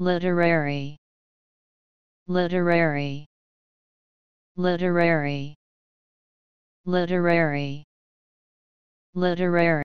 literary. Literary. Literary. Literary. Literary.